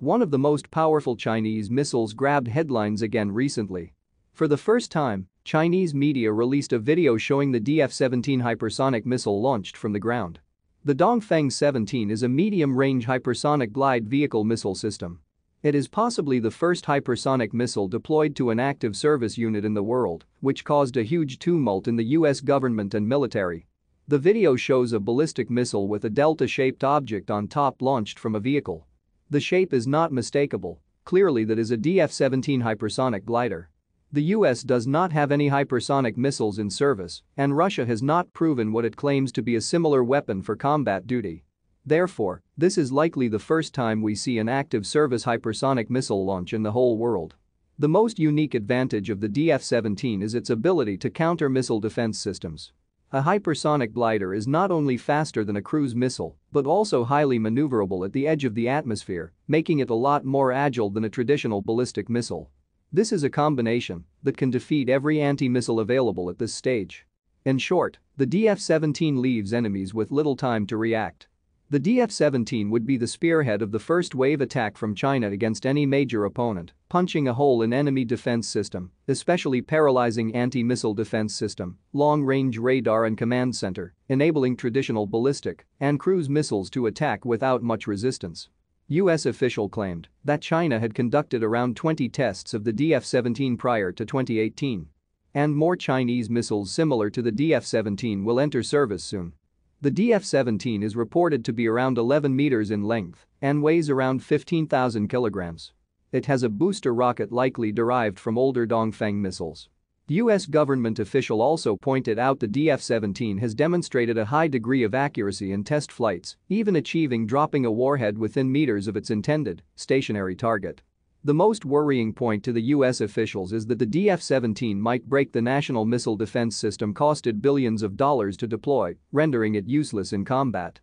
One of the most powerful Chinese missiles grabbed headlines again recently. For the first time, Chinese media released a video showing the DF-17 hypersonic missile launched from the ground. The Dongfeng 17 is a medium-range hypersonic glide vehicle missile system. It is possibly the first hypersonic missile deployed to an active service unit in the world, which caused a huge tumult in the US government and military. The video shows a ballistic missile with a delta-shaped object on top launched from a vehicle. The shape is not mistakable, clearly that is a DF-17 hypersonic glider. The US does not have any hypersonic missiles in service, and Russia has not proven what it claims to be a similar weapon for combat duty. Therefore, this is likely the first time we see an active service hypersonic missile launch in the whole world. The most unique advantage of the DF-17 is its ability to counter missile defense systems. A hypersonic glider is not only faster than a cruise missile, but also highly maneuverable at the edge of the atmosphere, making it a lot more agile than a traditional ballistic missile. This is a combination that can defeat every anti-missile available at this stage. In short, the DF-17 leaves enemies with little time to react. The DF-17 would be the spearhead of the first wave attack from China against any major opponent, punching a hole in enemy defense system, especially paralyzing anti-missile defense system, long-range radar and command center, enabling traditional ballistic and cruise missiles to attack without much resistance. U.S. official claimed that China had conducted around 20 tests of the DF-17 prior to 2018. And more Chinese missiles similar to the DF-17 will enter service soon. The DF-17 is reported to be around 11 meters in length and weighs around 15,000 kilograms. It has a booster rocket likely derived from older Dongfeng missiles. US government official also pointed out the DF-17 has demonstrated a high degree of accuracy in test flights, even achieving dropping a warhead within meters of its intended, stationary target. The most worrying point to the US officials is that the DF-17 might break the national missile defense system costed billions of dollars to deploy, rendering it useless in combat.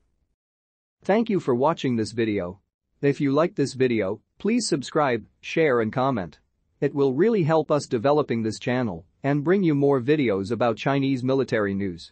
Thank you for watching this video. If you liked this video, please subscribe, share and comment. It will really help us developing this channel and bring you more videos about Chinese military news.